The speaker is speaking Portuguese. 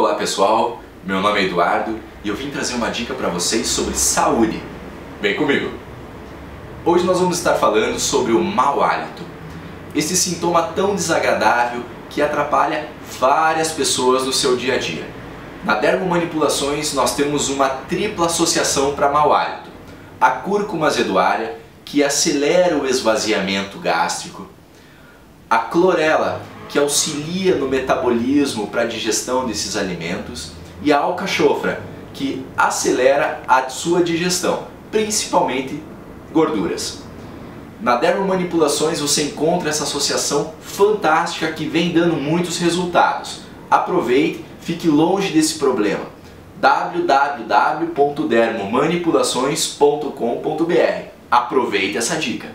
Olá pessoal, meu nome é Eduardo e eu vim trazer uma dica para vocês sobre saúde. Vem comigo! Hoje nós vamos estar falando sobre o mau hálito. Esse sintoma tão desagradável que atrapalha várias pessoas no seu dia a dia. Na Dermomanipulações nós temos uma tripla associação para mau hálito. A cúrcuma azeduária, que acelera o esvaziamento gástrico. A clorela, que auxilia no metabolismo para a digestão desses alimentos, e a alcachofra, que acelera a sua digestão, principalmente gorduras. Na Dermomanipulações você encontra essa associação fantástica que vem dando muitos resultados. Aproveite, fique longe desse problema. www.dermomanipulações.com.br Aproveite essa dica.